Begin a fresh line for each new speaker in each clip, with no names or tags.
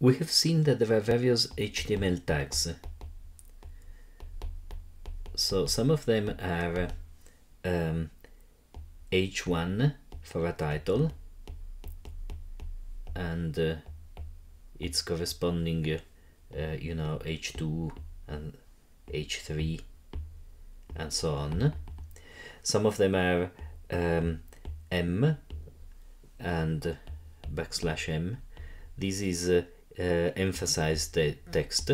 we have seen that there are various HTML tags. So some of them are um, H1 for a title and uh, its corresponding, uh, you know, H2 and H3 and so on. Some of them are um, em and backslash em. This is uh, uh, the text.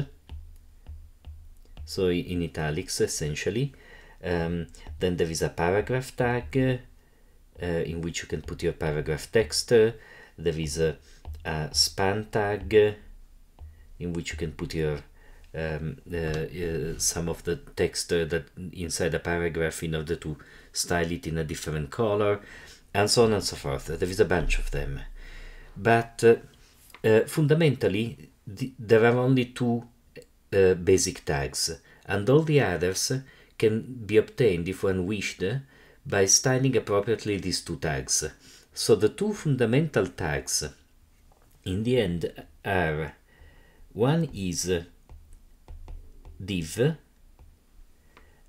So in italics essentially. Um, then there is a paragraph tag uh, in which you can put your paragraph text. There is a, a span tag in which you can put your um, uh, uh, some of the text uh, that inside a paragraph in order to style it in a different color and so on and so forth. There is a bunch of them. But fundamentally, the, there are only two basic tags and all the others can be obtained if one wished by styling appropriately these two tags. So the two fundamental tags in the end are one is div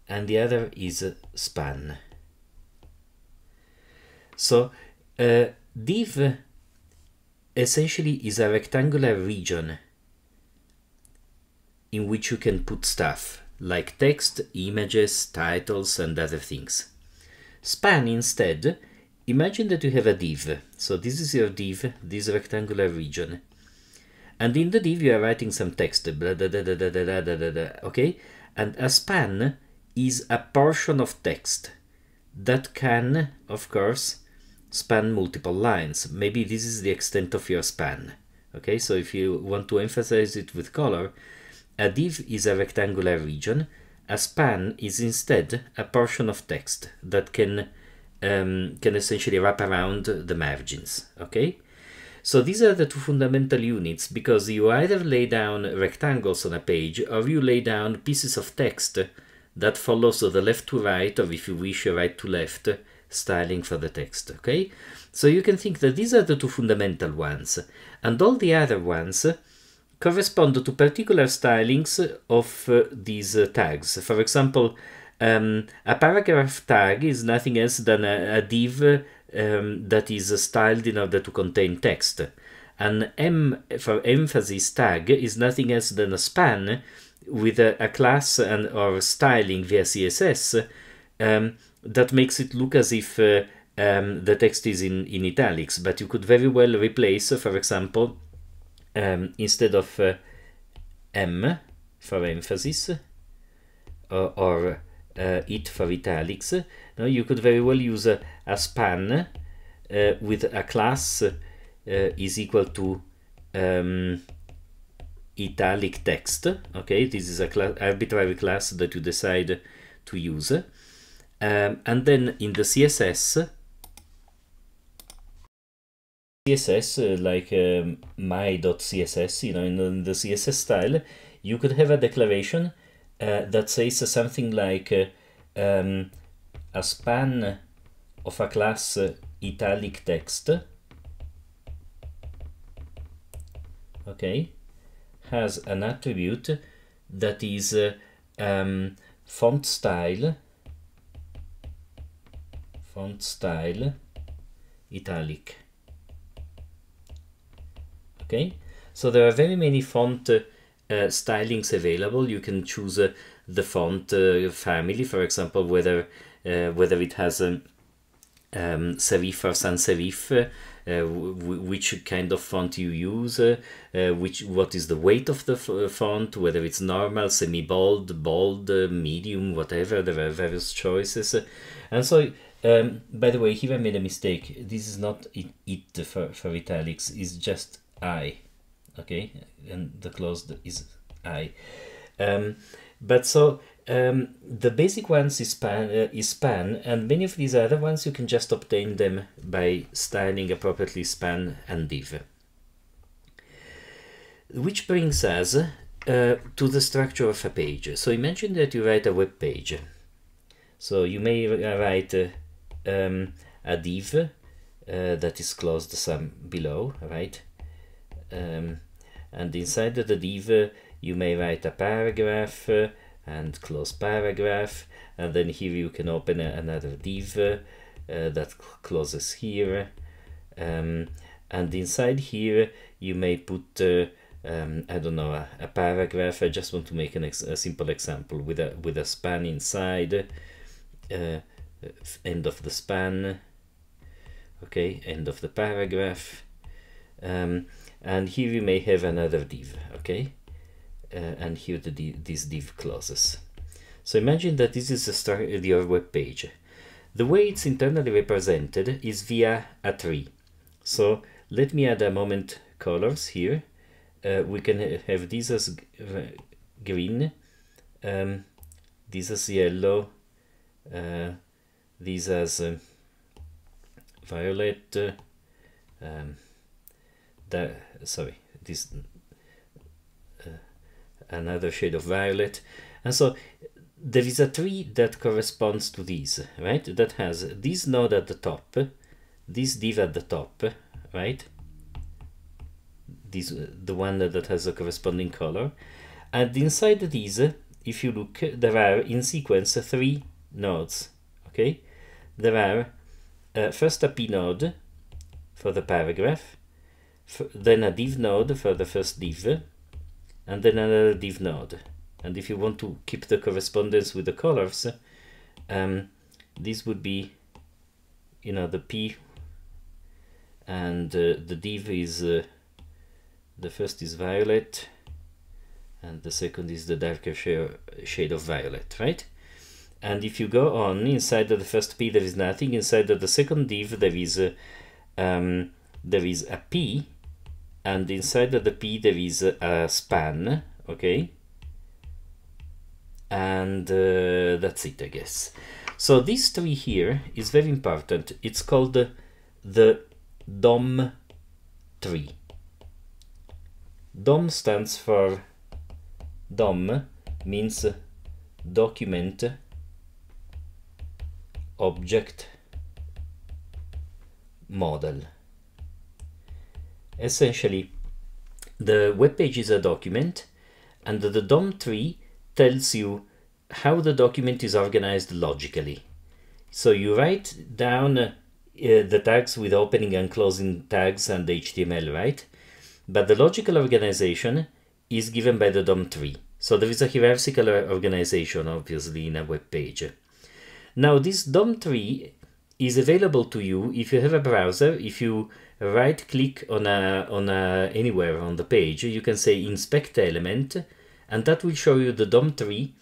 and the other is span. So uh, div essentially is a rectangular region in which you can put stuff like text, images, titles and other things. Span instead, imagine that you have a div. So this is your div, this rectangular region and in the div you are writing some text blah, blah, blah, blah, blah, blah, blah, blah, okay and a span is a portion of text that can of course span multiple lines. Maybe this is the extent of your span. Okay so if you want to emphasize it with color a div is a rectangular region a span is instead a portion of text that can um, can essentially wrap around the margins okay? So these are the two fundamental units because you either lay down rectangles on a page or you lay down pieces of text that follows the left to right or if you wish right to left styling for the text, okay? So you can think that these are the two fundamental ones and all the other ones correspond to particular stylings of uh, these uh, tags. For example, um, a paragraph tag is nothing else than a, a div um, that is styled in order to contain text. An em for emphasis tag is nothing else than a span with a, a class and or styling via CSS um, that makes it look as if uh, um, the text is in, in italics, but you could very well replace, for example, um, instead of uh, em for emphasis or, or uh, it for italics, now you could very well use a, a span uh, with a class uh, is equal to um, italic text. Okay, this is a class, arbitrary class that you decide to use. Um, and then in the CSS, CSS uh, like um, my.css, you know, in the, in the, CSS style, you could have a declaration uh, that says something like uh, um, a span of a class italic text okay has an attribute that is uh, um, font style font style italic okay so there are very many font uh, stylings available you can choose uh, the font uh, family for example whether uh, whether it has a um, serif or sans serif, uh, which kind of font you use, which what is the weight of the font, whether it's normal, semi-bold, bold, medium, whatever. There are various choices, and so. Um, by the way, here I made a mistake. This is not it, it for, for italics. It's just I, okay, and the closed is I. Um, but so um, the basic ones is span, uh, is span, and many of these other ones you can just obtain them by styling appropriately span and div. Which brings us uh, to the structure of a page. So imagine that you write a web page. So you may write uh, um, a div uh, that is closed some below, right? Um, and inside the div you may write a paragraph and close paragraph and then here you can open another div uh, that closes here. Um, and inside here you may put uh, um, I don't know a, a, paragraph. I just want to make a simple example with a with a span inside. Uh, end of the span. Okay end of the paragraph. Um, and here we may have another div okay? Uh, and here the div, this div closes so imagine that this is the start of your web page. The way it's internally represented is via a tree. So let me add a moment colors here. Uh, we can have this as green um, this as yellow uh, these as uh, violet uh, um, that sorry this uh, another shade of violet. And so there is a tree that corresponds to these right? That has this node at the top this div at the top right? This the one that has a corresponding color. And inside these if you look there are in sequence three nodes okay there are uh, first a p node for the paragraph then a div node for the first div and then another div node. And if you want to keep the correspondence with the colors um, this would be you know the p and uh, the div is uh, the first is violet and the second is the darker shade of violet right and if you go on inside of the first p there is nothing. Inside of the second div there is a, um, there is a p. And inside of the p there is a, span okay? And uh, that's it I guess. So this tree here is very important. It's called the, the DOM tree. DOM stands for DOM means document object model. Essentially, the web page is a document and the DOM tree tells you how the document is organized logically. So you write down uh, the tags with opening and closing tags and HTML, right? But the logical organization is given by the DOM tree. So there is a hierarchical organization, obviously, in a web page. Now this DOM tree is available to you if you have a browser. If you right click on a on a anywhere on the page, you can say inspect element, and that will show you the DOM tree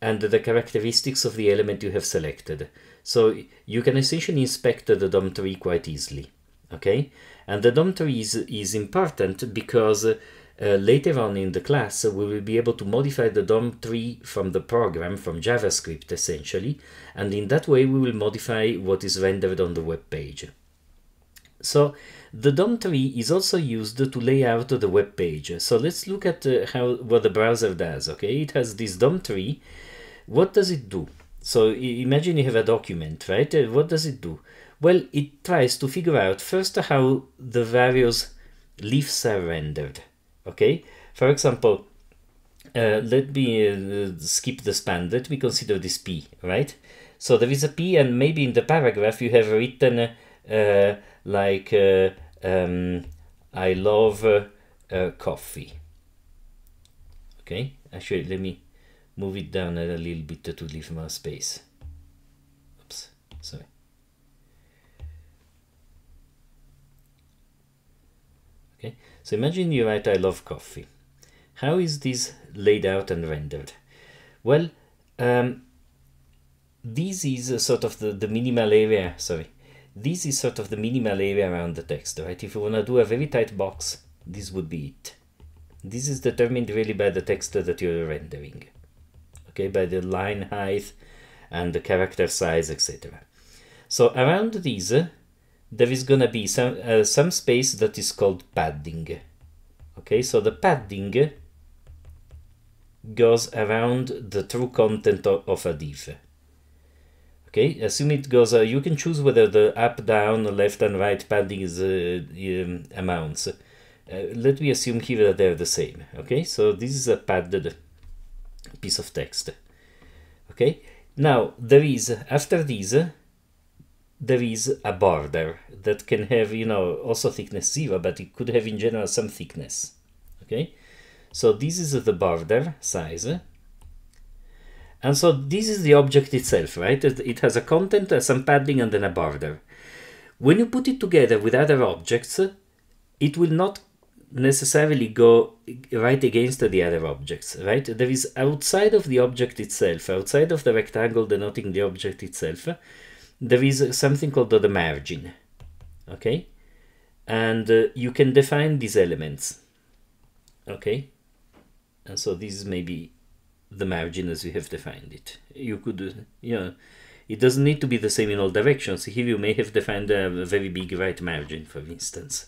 and the characteristics of the element you have selected. So you can essentially inspect the DOM tree quite easily. Okay, and the DOM tree is, is important because uh, later on in the class, we will be able to modify the DOM tree from the program, from JavaScript essentially, and in that way we will modify what is rendered on the web page. So the DOM tree is also used to lay out the web page. So let's look at uh, how what the browser does. Okay, it has this DOM tree. What does it do? So imagine you have a document, right? Uh, what does it do? Well, it tries to figure out first how the various leaves are rendered okay? For example uh, let me uh, skip the span. Let me consider this p right? So there is a p and maybe in the paragraph you have written uh, like uh, um, i love uh, uh, coffee. Okay? Actually let me move it down a little bit to leave more space. Oops sorry. Okay so imagine you write I love coffee. How is this laid out and rendered? Well, um, this is sort of the, the minimal area, sorry, this is sort of the minimal area around the text, right? If you want to do a very tight box, this would be it. This is determined really by the text that you're rendering, okay, by the line height and the character size, etc. So around these, there is gonna be some uh, some space that is called padding okay so the padding goes around the true content of, a div okay assume it goes uh, you can choose whether the up down left and right padding is uh, um, amounts Uh, let me assume here that they're the same. Okay, so this is a padded piece of text. Okay, now there is after this there is a border that can have you know also thickness zero, but it could have in general some thickness. Okay, so this is the border size. And so this is the object itself, right? It has a content, uh, some padding, and then a border. When you put it together with other objects, it will not necessarily go right against the other objects, right? There is outside of the object itself, outside of the rectangle denoting the object itself, there is something called the margin, okay? And uh, you can define these elements, okay? And so this is maybe the margin as we have defined it. You could, uh, you know, it doesn't need to be the same in all directions. Here you may have defined a very big right margin, for instance.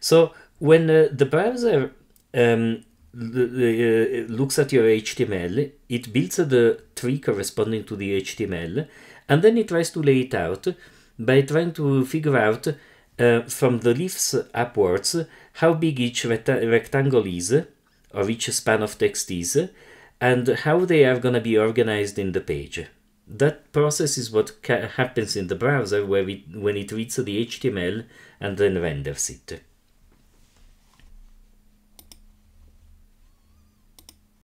So when uh, the browser um, uh, looks at your HTML, it builds the tree corresponding to the HTML, and then it tries to lay it out by trying to figure out uh, from the leaves upwards how big each recta rectangle is, or each span of text is, and how they are going to be organized in the page. That process is what happens in the browser where when it reads the HTML and then renders it.